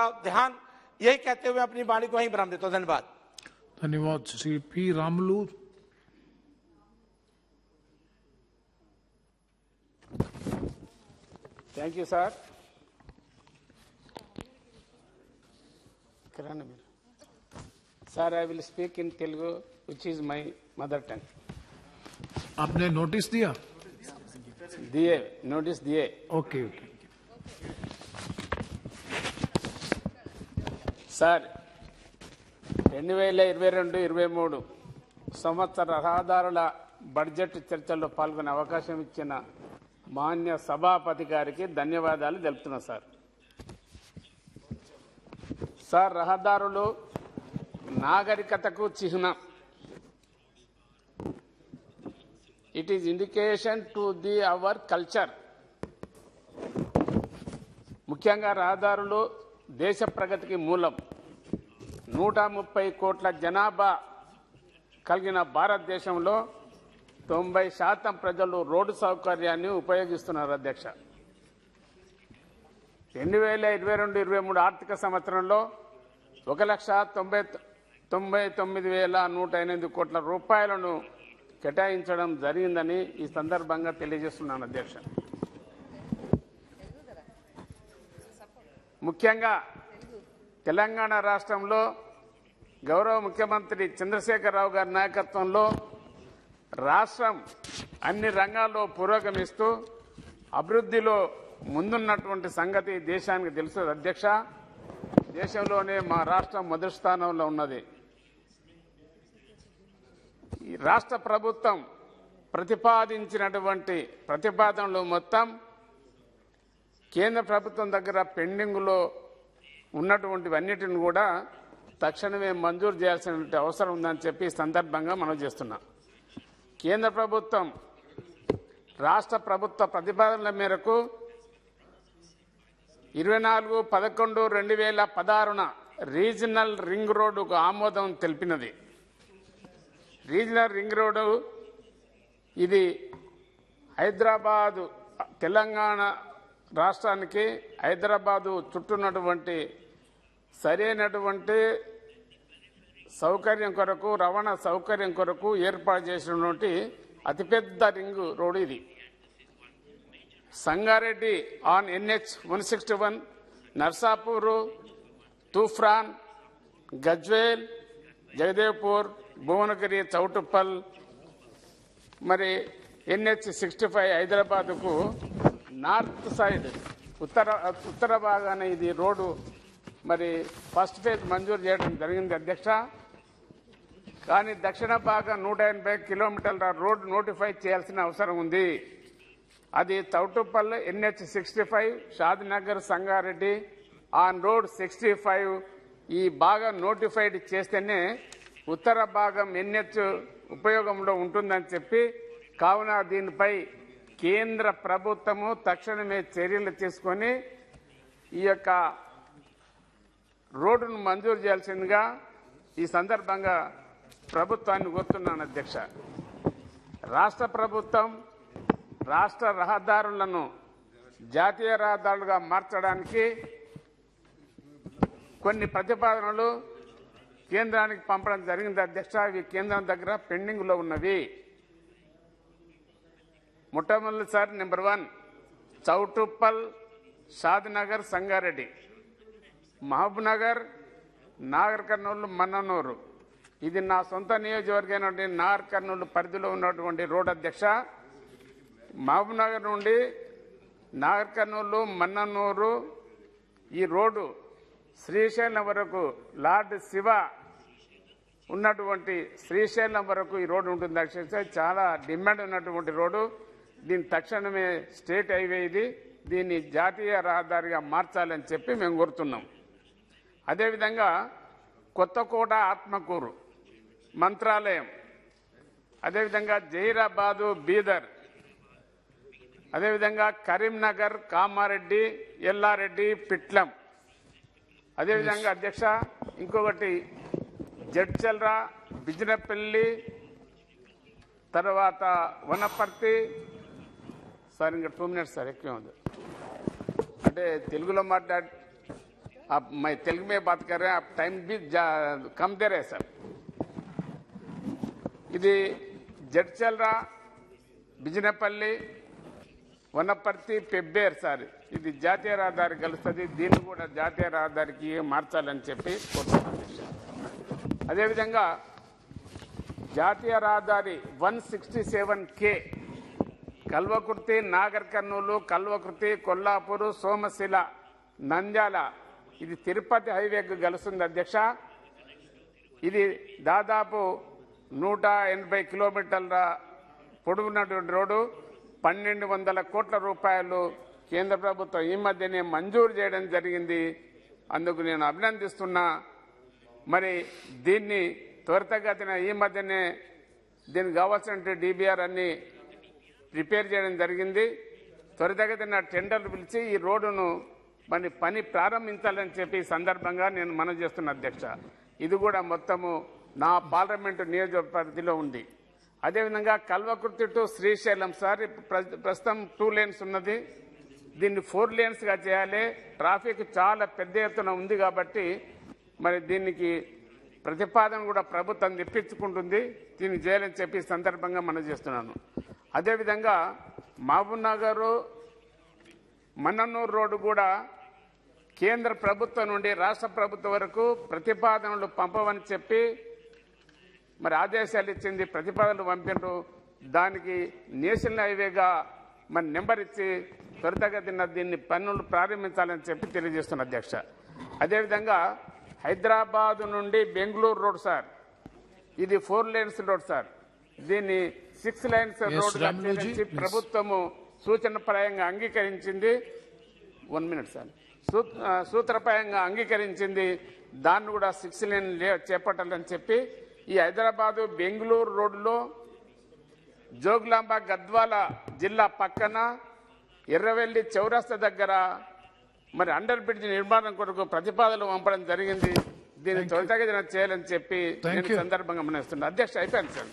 का ध्यान यही कहते हुए अपनी वाणी को यहीं विराम देता हूँ। धन्यवाद। धन्यवाद Shri P Ramulu. Thank you sir sir I will speak in Telugu which is my mother tongue आपने नोटिस दिया? दिए नोटिस दिए। ओके ओके సార్ రెండు వేల ఇరవై రెండు ఇరవై మూడు సంవత్సర రహదారుల బడ్జెట్ చర్చల్లో పాల్గొనే అవకాశం ఇచ్చిన మాన్య సభాపతి గారికి ధన్యవాదాలు తెలుపుతున్నా సార్. సార్ రహదారులు నాగరికతకు చిహ్నం. It is indication to the our culture ముఖ్యంగా రహదారులు దేశ ప్రగతికి మూలం. నూట ముప్పై కోట్ల జనాభా కలిగిన భారతదేశంలో తొంభై శాతం ప్రజలు రోడ్డు సౌకర్యాన్ని ఉపయోగిస్తున్నారు అధ్యక్ష. రెండు వేల ఇరవై రెండు ఇరవై మూడు ఆర్థిక సంవత్సరంలో ఒక లక్ష తొంభై తొంభై తొమ్మిది వేల నూట ఎనిమిది కోట్ల రూపాయలను కేటాయించడం జరిగిందని ఈ సందర్భంగా తెలియజేస్తున్నాను అధ్యక్ష. ముఖ్యంగా తెలంగాణ రాష్ట్రంలో గౌరవ ముఖ్యమంత్రి చంద్రశేఖరరావు గారి నాయకత్వంలో రాష్ట్రం అన్ని రంగాల్లో పురోగమిస్తూ అభివృద్ధిలో ముందున్నటువంటి సంగతి దేశానికి తెలుసు. అధ్యక్ష దేశంలోనే మా రాష్ట్రం మొదటి స్థానంలో ఉన్నది. ఈ రాష్ట్ర ప్రభుత్వం ప్రతిపాదించినటువంటి ప్రతిపాదనలు మొత్తం కేంద్ర ప్రభుత్వం దగ్గర పెండింగ్లో ఉన్నటువంటివన్నిటిని కూడా తక్షణమే మంజూరు చేయాల్సిన అవసరం ఉందని చెప్పి సందర్భంగా మనం చేస్తున్నాం. కేంద్ర ప్రభుత్వం రాష్ట్ర ప్రభుత్వ ప్రతిపాదనల మేరకు ఇరవై నాలుగు పదకొండు రెండు వేల పదహారున రీజనల్ రింగ్ రోడ్డుకు ఆమోదం తెలిపినది. రీజనల్ రింగ్ రోడ్డు ఇది హైదరాబాదు తెలంగాణ రాష్ట్రానికి హైదరాబాదు చుట్టూన్నటువంటి సరైనటువంటి సౌకర్యం కొరకు రవాణా సౌకర్యం కొరకు ఏర్పాటు చేసినటువంటి అతిపెద్ద రింగ్ రోడ్డు ఇది. Sangareddy on NH one sixty one Narsapur Toopran Gajwel Jagdevpur Bhuvanagiri Choutuppal. మరి ఎన్హెచ్ సిక్స్టీ ఫైవ్ హైదరాబాద్కు నార్త్ సైడ్ ఉత్తర ఉత్తర భాగాన ఇది రోడ్డు మరి ఫస్ట్ ఫేజ్ మంజూరు చేయడం జరిగింది అధ్యక్ష. కానీ దక్షిణ భాగం నూట ఎనభై కిలోమీటర్ల రోడ్డు నోటిఫై చేయాల్సిన అవసరం ఉంది. అది తౌటుపల్లి NH sixty five Shadnagar Sangareddy on road sixty five ఈ భాగం నోటిఫైడ్ చేస్తేనే ఉత్తర భాగం ఎన్హెచ్ ఉపయోగంలో ఉంటుందని చెప్పి కావున దీనిపై కేంద్ర ప్రభుత్వము తక్షణమే చర్యలు తీసుకొని ఈ యొక్క రోడ్డును మంజూరు చేయాల్సిందిగా ఈ సందర్భంగా ప్రభుత్వాన్ని కోరుతున్నాను అధ్యక్ష. రాష్ట్ర ప్రభుత్వం రాష్ట్ర రహదారులను జాతీయ రహదారులుగా మార్చడానికి కొన్ని ప్రతిపాదనలు కేంద్రానికి పంపడం జరిగింది అధ్యక్ష. ఇవి కేంద్రం దగ్గర పెండింగ్లో ఉన్నవి. మొట్టమొదటిసారి నెంబర్ వన్ చౌటుప్పల్ షాద్నగర్ సంగారెడ్డి. మహబూబ్నగర్ నాగర్ కర్నూలు మన్ననూరు. ఇది నా సొంత నియోజకవర్గమైనటువంటి నాగర్ కర్నూలు పరిధిలో ఉన్నటువంటి రోడ్ అధ్యక్ష. మహబూబ్నగర్ నుండి నాగర్ కర్నూలు మన్ననూరు ఈ రోడ్డు శ్రీశైలం వరకు లార్డ్ శివ ఉన్నటువంటి శ్రీశైలం వరకు ఈ రోడ్డు ఉంటుంది. దక్షిణ చాలా డిమాండ్ ఉన్నటువంటి రోడ్డు. దీని తక్షణమే స్టేట్ హైవే ఇది. దీన్ని జాతీయ రహదారిగా మార్చాలని చెప్పి మేము కోరుతున్నాం. అదేవిధంగా కొత్తకోట ఆత్మకూరు మంత్రాలయం అదేవిధంగా జహీరాబాదు బీదర్ అదేవిధంగా కరీంనగర్ కామారెడ్డి ఎల్లారెడ్డి పిట్లం. అదేవిధంగా అధ్యక్ష ఇంకొకటి జడ్చల్రా బిజినపల్లి తర్వాత వనపర్తి. సార్ ఇంకా టూ మినిట్స్ సార్ ఎక్కువ ఉంది అంటే తెలుగులో మాట్లాడి आप मैं तेलुगु में बात कर रहे हैं आप टाइम भी जा- कम दे रहे हैं सर ఇది జడ్చల్రా బిజినపల్లి వనపర్తి పెబ్బేర్ సార్ ఇది జాతీయ రహదారి కలుస్తుంది దీన్ని కూడా జాతీయ రహదారికి మార్చాలని చెప్పి కోరుతున్నాను అధ్యక్ష. అదేవిధంగా జాతీయ రహదారి one sixty seven K Kalwakurthy Nagar Kurnool Kalwakurthy Kollapur Somasila Nandyal ఇది తిరుపతి హైవేకు కలుస్తుంది అధ్యక్ష. ఇది దాదాపు నూట ఎనభై కిలోమీటర్ల పొడుగునటువంటి రోడ్డు. పన్నెండు వందల కోట్ల రూపాయలు కేంద్ర ప్రభుత్వం ఈ మధ్యనే మంజూరు చేయడం జరిగింది. అందుకు నేను అభినందిస్తున్నా. మరి దీన్ని త్వరితగతిన ఈ మధ్యనే దీనికి కావాల్సిన డిబిఆర్ అన్ని ప్రిపేర్ చేయడం జరిగింది. త్వరితగతిన టెండర్లు పిలిచి ఈ రోడ్డును మరి పని ప్రారంభించాలని చెప్పి సందర్భంగా నేను మనం చేస్తున్న అధ్యక్ష. ఇది కూడా మొత్తము నా పార్లమెంటు నియోజకవర్గంలో ఉంది. అదేవిధంగా కల్వకుర్తి టు శ్రీశైలం సార్ ప్ర- ప్రస్తుతం టూ లేన్స్ ఉన్నది. దీన్ని ఫోర్ లేన్స్గా చేయాలి. ట్రాఫిక్ చాలా పెద్ద ఎత్తున ఉంది కాబట్టి మరి దీనికి ప్రతిపాదన కూడా ప్రభుత్వం తెప్పించుకుంటుంది. దీన్ని చేయాలని చెప్పి సందర్భంగా మనం చేస్తున్నాను. అదేవిధంగా మహబూబ్ నగరు మన్ననూరు రోడ్డు కూడా కేంద్ర ప్రభుత్వం నుండి రాష్ట్ర ప్రభుత్వం వరకు ప్రతిపాదనలు పంపవని చెప్పి మరి ఆదేశాలు ఇచ్చింది ప్రతిపాదనలు పంపిండ్రు. దానికి నేషనల్ హైవేగా మరి నెంబర్ ఇచ్చి త్వరితగతిన దీన్ని పనులు ప్రారంభించాలని చెప్పి తెలియజేస్తున్న అధ్యక్ష. అదేవిధంగా హైదరాబాద్ నుండి బెంగళూరు రోడ్ సార్. ఇది ఫోర్ లైన్స్ రోడ్ సార్. దీన్ని సిక్స్ లైన్స్ రోడ్. ప్రభుత్వము సూచనప్రాయంగా అంగీకరించింది. One minute sir. సూత్రప్రాయంగా అంగీకరించింది. దాన్ని కూడా సిక్స్ లైన్ చేపట్టాలని చెప్పి ఈ హైదరాబాదు బెంగళూరు రోడ్లో జోగులాంబ గద్వాల జిల్లా పక్కన ఎర్రవెల్లి చౌరస్తా దగ్గర మరి అండర్ బ్రిడ్జ్ నిర్మాణం కొరకు ప్రతిపాదనలు పంపడం జరిగింది. దీన్ని త్వరితగతిన చేయాలని చెప్పి నేను. సందర్భంగా మనస్తున్నాను అధ్యక్ష అయిపోయింది సార్.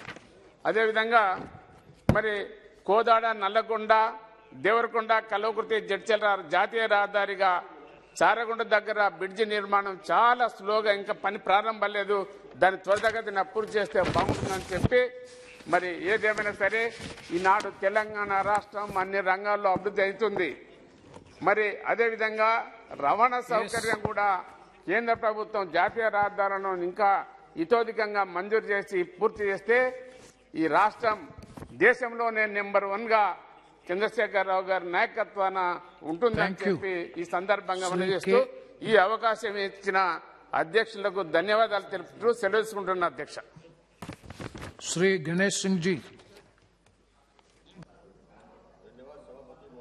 అదేవిధంగా మరి కోదాడ నల్లగొండ దేవరకొండ కలవకుర్తి జడ్చల జాతీయ రహదారిగా చారగుండ దగ్గర బ్రిడ్జి నిర్మాణం చాలా స్లోగా ఇంకా పని ప్రారంభం లేదు దాన్ని త్వరితగతిన పూర్తి చేస్తే బాగుంటుందని చెప్పి మరి ఏదేమైనా సరే ఈనాడు తెలంగాణ రాష్ట్రం అన్ని రంగాల్లో అభివృద్ధి అవుతుంది. మరి అదేవిధంగా రవాణా సౌకర్యం కూడా కేంద్ర ప్రభుత్వం జాతీయ రహదారులను ఇంకా ఇతోధికంగా మంజూరు చేసి పూర్తి చేస్తే ఈ రాష్ట్రం దేశంలోనే నెంబర్ వన్గా చంద్రశేఖరరావు గారి నాయకత్వాన ఉంటుందని చెప్పి ఈ సందర్భంగా మనజేస్తూ ఈ అవకాశం ఇచ్చిన అధ్యక్షులకు ధన్యవాదాలు తెలుపుతూ సెలవుకుంటున్న అధ్యక్ష. శ్రీ గణేష్ సింగ్ జీ